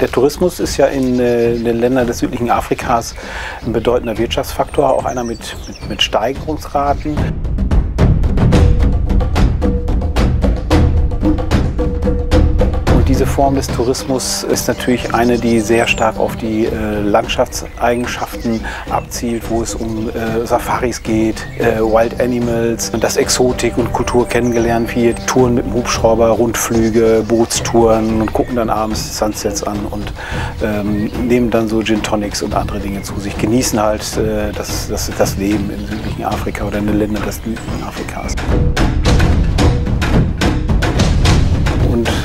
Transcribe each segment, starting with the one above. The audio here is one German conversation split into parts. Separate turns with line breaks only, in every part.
Der Tourismus ist ja in, äh, den Ländern des südlichen Afrikas ein bedeutender Wirtschaftsfaktor, auch einer mit, mit, mit Steigerungsraten. Diese Form des Tourismus ist natürlich eine, die sehr stark auf die äh, Landschaftseigenschaften abzielt, wo es um äh, Safaris geht, äh, Wild Animals, dass Exotik und Kultur kennengelernt wird, Touren mit dem Hubschrauber, Rundflüge, Bootstouren und gucken dann abends Sunsets an und ähm, nehmen dann so Gin Tonics und andere Dinge zu sich, genießen halt äh, das, das, das Leben im südlichen Afrika oder in den Ländern des südlichen Afrikas.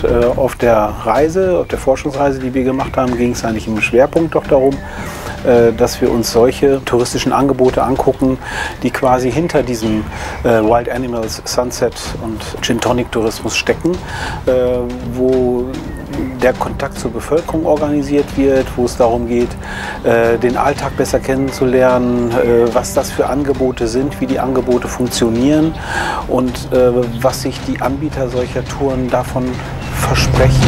Äh, auf der Reise, auf der Forschungsreise, die wir gemacht haben, ging es eigentlich im Schwerpunkt doch darum, äh, dass wir uns solche touristischen Angebote angucken, die quasi hinter diesem äh, Wild Animals Sunset und Gin Tonic Tourismus stecken, äh, wo der Kontakt zur Bevölkerung organisiert wird, wo es darum geht, äh, den Alltag besser kennenzulernen, äh, was das für Angebote sind, wie die Angebote funktionieren und äh, was sich die Anbieter solcher Touren davon versprechen.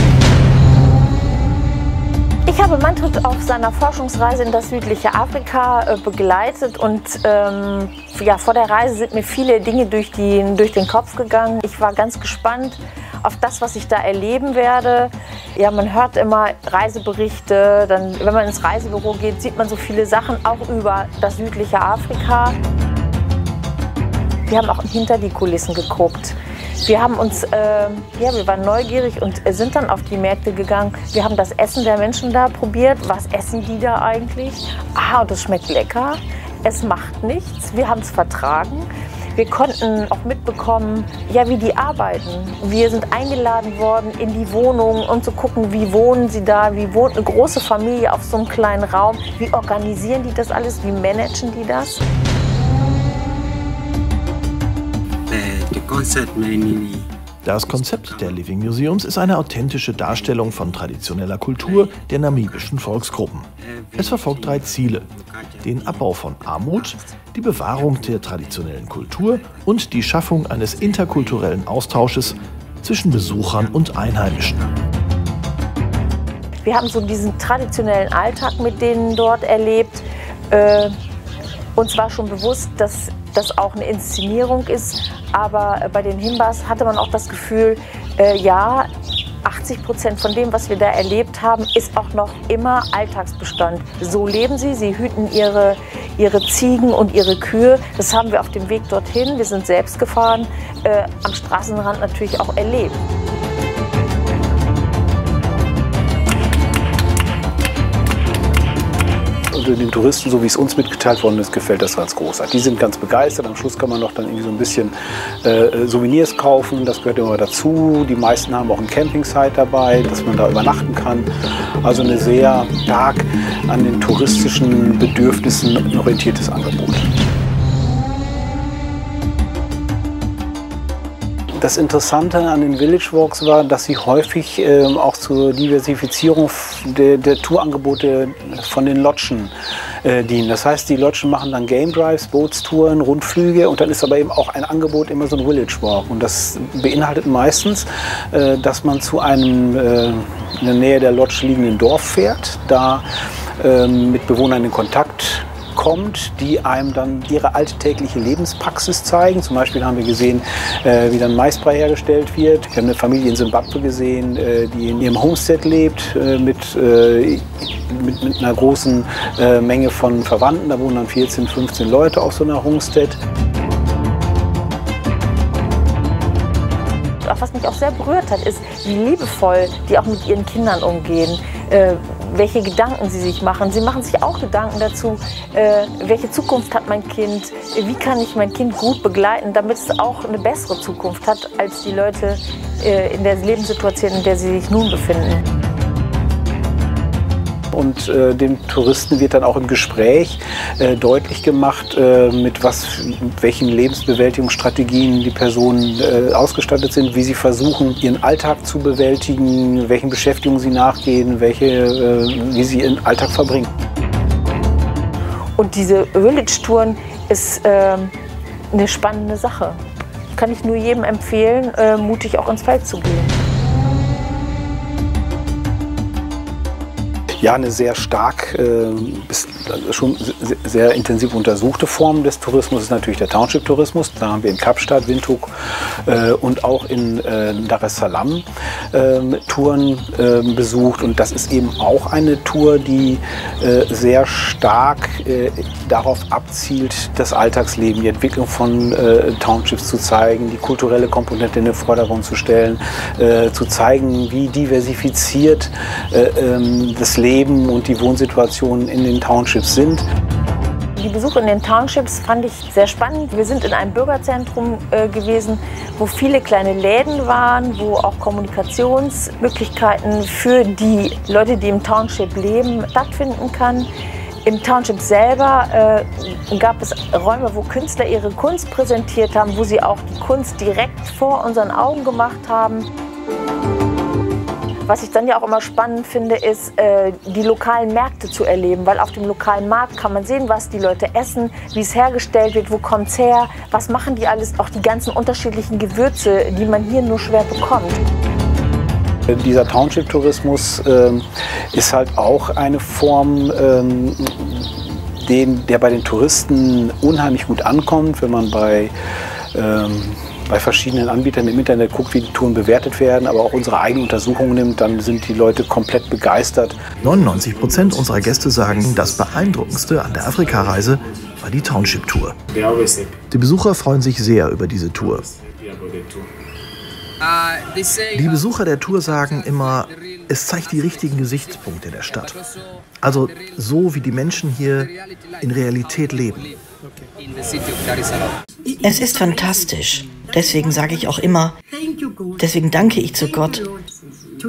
Ich habe Manfred auf seiner Forschungsreise in das südliche Afrika begleitet und ähm, ja, vor der Reise sind mir viele Dinge durch, die, durch den Kopf gegangen. Ich war ganz gespannt auf das, was ich da erleben werde. Ja, man hört immer Reiseberichte, dann, wenn man ins Reisebüro geht, sieht man so viele Sachen auch über das südliche Afrika. Wir haben auch hinter die Kulissen geguckt. Wir haben uns, äh, ja, wir waren neugierig und sind dann auf die Märkte gegangen. Wir haben das Essen der Menschen da probiert. Was essen die da eigentlich? Ah, das schmeckt lecker. Es macht nichts. Wir haben es vertragen. Wir konnten auch mitbekommen, ja, wie die arbeiten. Wir sind eingeladen worden in die Wohnung, um zu gucken, wie wohnen sie da, wie wohnt eine große Familie auf so einem kleinen Raum, wie organisieren die das alles, wie managen die das.
Das Konzept der Living Museums ist eine authentische Darstellung von traditioneller Kultur der namibischen Volksgruppen. Es verfolgt drei Ziele. Den Abbau von Armut, die Bewahrung der traditionellen Kultur und die Schaffung eines interkulturellen Austausches zwischen Besuchern und Einheimischen.
Wir haben so diesen traditionellen Alltag mit denen dort erlebt. Äh, uns war schon bewusst, dass das auch eine Inszenierung ist. Aber bei den Himbas hatte man auch das Gefühl, äh, ja, 80 Prozent von dem, was wir da erlebt haben, ist auch noch immer Alltagsbestand. So leben sie, sie hüten ihre, ihre Ziegen und ihre Kühe. Das haben wir auf dem Weg dorthin, wir sind selbst gefahren, äh, am Straßenrand natürlich auch erlebt.
Den Touristen, so wie es uns mitgeteilt worden ist, gefällt das ganz großartig. Die sind ganz begeistert. Am Schluss kann man noch dann irgendwie so ein bisschen äh, Souvenirs kaufen. Das gehört immer dazu. Die meisten haben auch ein Campingsite dabei, dass man da übernachten kann. Also eine sehr stark an den touristischen Bedürfnissen orientiertes Angebot. Das Interessante an den Village Walks war, dass sie häufig äh, auch zur Diversifizierung der, der Tourangebote von den Lodgen äh, dienen. Das heißt, die Lodgen machen dann Game Drives, Bootstouren, Rundflüge und dann ist aber eben auch ein Angebot immer so ein Village Walk. Und das beinhaltet meistens, äh, dass man zu einem äh, in der Nähe der Lodge liegenden Dorf fährt, da ähm, mit Bewohnern in Kontakt kommt, die einem dann ihre alltägliche Lebenspraxis zeigen. Zum Beispiel haben wir gesehen, äh, wie dann Maisbrei hergestellt wird. Wir haben eine Familie in Simbabwe gesehen, äh, die in ihrem Homestead lebt, äh, mit, äh, mit, mit, einer großen äh, Menge von Verwandten. Da wohnen dann 14, 15 Leute auf so einer Homestead.
was mich auch sehr berührt hat, ist, wie liebevoll die auch mit ihren Kindern umgehen, äh, welche Gedanken sie sich machen. Sie machen sich auch Gedanken dazu, äh, welche Zukunft hat mein Kind, wie kann ich mein Kind gut begleiten, damit es auch eine bessere Zukunft hat als die Leute äh, in der Lebenssituation, in der sie sich nun befinden
und äh, dem Touristen wird dann auch im Gespräch äh, deutlich gemacht, äh, mit was, welchen Lebensbewältigungsstrategien die Personen äh, ausgestattet sind, wie sie versuchen, ihren Alltag zu bewältigen, welchen Beschäftigungen sie nachgehen, welche, äh, wie sie ihren Alltag verbringen.
Und diese Village-Touren ist ähm, eine spannende Sache. Kann ich nur jedem empfehlen, äh, mutig auch ins Feld zu gehen.
Ja eine sehr stark, äh, also schon sehr, intensiv untersuchte Form des Tourismus ist natürlich der Township-Tourismus. Da haben wir in Kapstadt, Windhoek äh, und auch in äh, Dar es Salaam ähm, Touren ähm, besucht. Und das ist eben auch eine Tour, die äh, sehr stark äh, darauf abzielt, das Alltagsleben, die Entwicklung von äh, Townships zu zeigen, die kulturelle Komponente in den Vordergrund zu stellen, zu zeigen, wie diversifiziert ähm, das Leben und die Wohnsituationen in den Townships sind.
Die Besuche in den Townships fand ich sehr spannend. Wir sind in einem Bürgerzentrum äh, gewesen, wo viele kleine Läden waren, wo auch Kommunikationsmöglichkeiten für die Leute, die im Township leben, stattfinden kann. Im Township selber äh, gab es Räume, wo Künstler ihre Kunst präsentiert haben, wo sie auch die Kunst direkt vor unseren Augen gemacht haben. Was ich dann ja auch immer spannend finde, ist, äh, die lokalen Märkte zu erleben, weil auf dem lokalen Markt kann man sehen, was die Leute essen, wie es hergestellt wird, wo kommt es her, was machen die alles, auch die ganzen unterschiedlichen Gewürze, die man hier nur schwer bekommt.
Dieser Township-Tourismus ähm, ist halt auch eine Form, ähm, den, der bei den Touristen unheimlich gut ankommt, wenn man bei ähm, bei verschiedenen Anbietern im Internet guckt, wie die Touren bewertet werden, aber auch unsere eigenen Untersuchungen nimmt, dann sind die Leute komplett begeistert.
99 Prozent unserer Gäste sagen, das Beeindruckendste an der Afrika-Reise war die Township-Tour. Die Besucher freuen sich sehr über diese Tour. Die Besucher der Tour sagen immer, es zeigt die richtigen Gesichtspunkte der Stadt. Also so, wie die Menschen hier in Realität leben.
Es ist fantastisch. Deswegen sage ich auch immer, deswegen danke ich zu Gott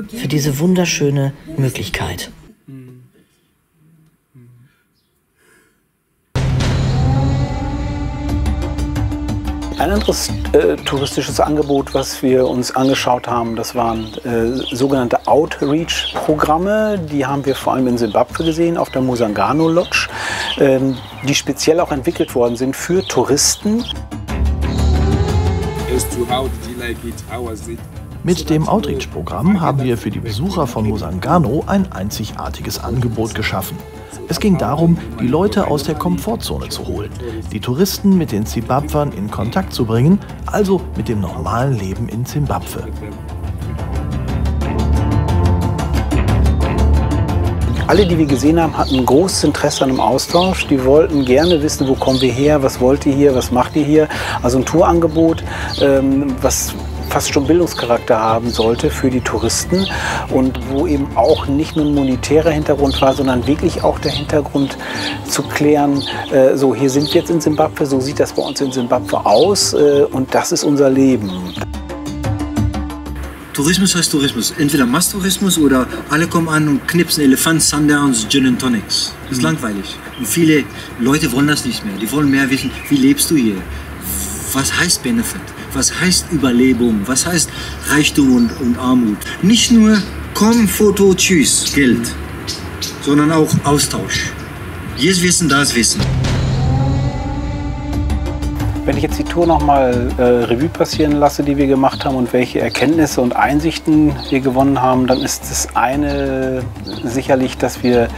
für diese wunderschöne Möglichkeit.
Ein anderes äh, touristisches Angebot, was wir uns angeschaut haben, das waren äh, sogenannte Outreach-Programme. Die haben wir vor allem in Simbabwe gesehen, auf der Musangano Lodge, ähm, die speziell auch entwickelt worden sind für Touristen.
Mit dem Outreach-Programm haben wir für die Besucher von Musangano ein einzigartiges Angebot geschaffen. Es ging darum, die Leute aus der Komfortzone zu holen, die Touristen mit den Zimbabwern in Kontakt zu bringen, also mit dem normalen Leben in Zimbabwe.
Alle, die wir gesehen haben, hatten großes Interesse an einem Austausch. Die wollten gerne wissen, wo kommen wir her, was wollt ihr hier, was macht ihr hier. Also ein Tourangebot, ähm, was fast schon Bildungscharakter haben sollte für die Touristen und wo eben auch nicht nur ein monetärer Hintergrund war, sondern wirklich auch der Hintergrund zu klären, äh, so hier sind wir jetzt in Simbabwe, so sieht das bei uns in Simbabwe aus äh, und das ist unser Leben.
Tourismus heißt Tourismus. Entweder Masstourismus oder alle kommen an und knipsen Elefant, Sundowns, Gin and Tonics. Das ist mhm. langweilig. Und viele Leute wollen das nicht mehr. Die wollen mehr wissen, wie lebst du hier? Was heißt Benefit? Was heißt Überlebung? Was heißt Reichtum und, und Armut? Nicht nur komm, Foto, tschüss, Geld, sondern auch Austausch. Jetzt Wissen, das Wissen.
Wenn ich jetzt die Tour nochmal äh, Revue passieren lasse, die wir gemacht haben und welche Erkenntnisse und Einsichten wir gewonnen haben, dann ist das eine sicherlich, dass wir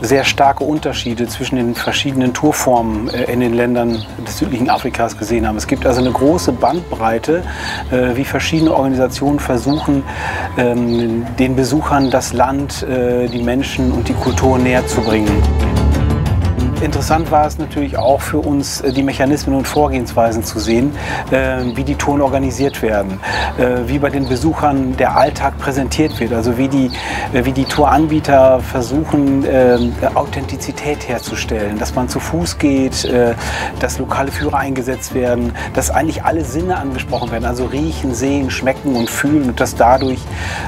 sehr starke Unterschiede zwischen den verschiedenen Tourformen äh, in den Ländern des südlichen Afrikas gesehen haben. Es gibt also eine große Bandbreite, äh, wie verschiedene Organisationen versuchen, ähm, den Besuchern das Land, äh, die Menschen und die Kultur näher zu bringen. Interessant war es natürlich auch für uns, äh, die Mechanismen und Vorgehensweisen zu sehen, äh, wie die Touren organisiert werden, äh, wie bei den Besuchern der Alltag präsentiert wird, also wie die, wie die Touranbieter versuchen, Authentizität herzustellen, dass man zu Fuß geht, dass lokale Führer eingesetzt werden, dass eigentlich alle Sinne angesprochen werden, also riechen, sehen, schmecken und fühlen und dass dadurch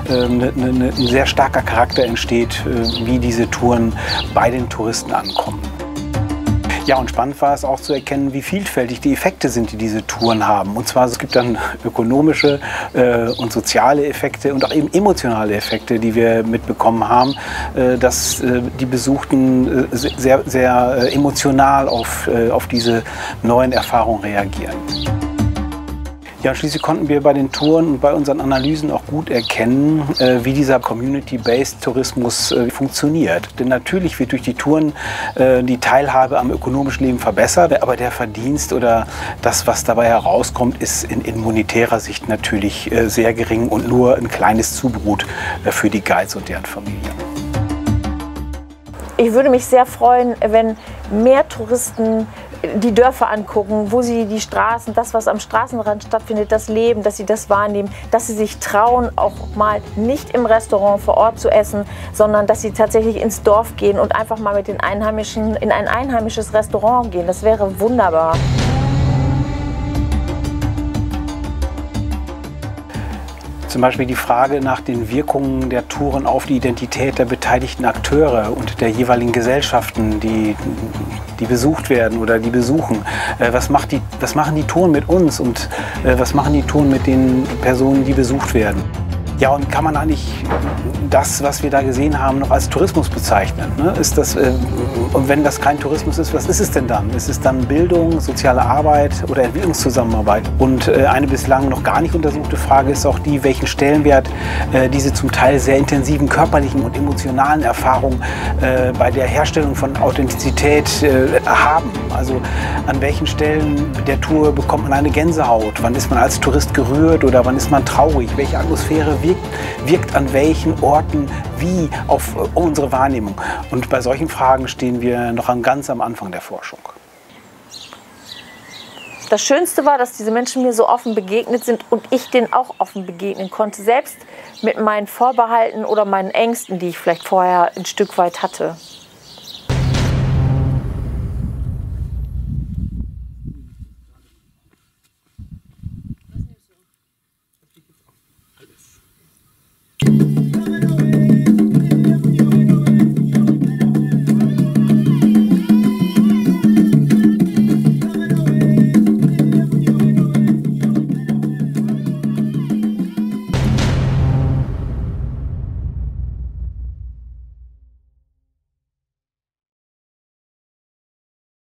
ne, ne, ein sehr starker Charakter entsteht, wie diese Touren bei den Touristen ankommen. Ja, und spannend war es auch zu erkennen, wie vielfältig die Effekte sind, die diese Touren haben. Und zwar, es gibt dann ökonomische äh, und soziale Effekte und auch eben emotionale Effekte, die wir mitbekommen haben, äh, dass äh, die Besuchten äh, sehr, sehr äh, emotional auf, äh, auf diese neuen Erfahrungen reagieren. Ja, schließlich konnten wir bei den Touren und bei unseren Analysen auch gut erkennen, äh, wie dieser Community-Based Tourismus äh, funktioniert. Denn natürlich wird durch die Touren äh, die Teilhabe am ökonomischen Leben verbessert, aber der Verdienst oder das, was dabei herauskommt, ist in, in monetärer Sicht natürlich sehr gering und nur ein kleines Zubrot für die Guides und deren Familien.
Ich würde mich sehr freuen, wenn mehr Touristen die Dörfer angucken, wo sie die Straßen, das, was am Straßenrand stattfindet, das Leben, dass sie das wahrnehmen, dass sie sich trauen, auch mal nicht im Restaurant vor Ort zu essen, sondern dass sie tatsächlich ins Dorf gehen und einfach mal mit den Einheimischen in ein einheimisches Restaurant gehen. Das wäre wunderbar.
Zum Beispiel die Frage nach den Wirkungen der Touren auf die Identität der beteiligten Akteure und der jeweiligen Gesellschaften, die, die besucht werden oder die besuchen. Äh, was, macht die, was machen die Touren mit uns und äh, was machen die Touren mit den Personen, die besucht werden? Ja, und kann man eigentlich das, was wir da gesehen haben, noch als Tourismus bezeichnen? Ne? Ist das, äh, und wenn das kein Tourismus ist, was ist es denn dann? Ist es dann Bildung, soziale Arbeit oder Entwicklungszusammenarbeit? Und äh, eine bislang noch gar nicht untersuchte Frage ist auch die, welchen Stellenwert äh, diese zum Teil sehr intensiven körperlichen und emotionalen Erfahrungen äh, bei der Herstellung von Authentizität äh, haben. Also an welchen Stellen der Tour bekommt man eine Gänsehaut? Wann ist man als Tourist gerührt oder wann ist man traurig? Welche Atmosphäre wirkt, wirkt an welchen Orten Daten wie auf unsere Wahrnehmung? Und bei solchen Fragen stehen wir noch ganz am Anfang der Forschung.
Das Schönste war, dass diese Menschen mir so offen begegnet sind und ich denen auch offen begegnen konnte, selbst mit meinen Vorbehalten oder meinen Ängsten, die ich vielleicht vorher ein Stück weit hatte. Alles.